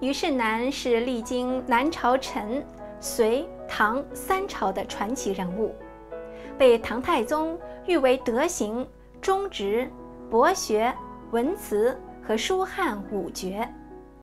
虞世南是历经南朝、陈、隋、唐三朝的传奇人物，被唐太宗誉为德行、忠直、博学、文辞和书翰五绝。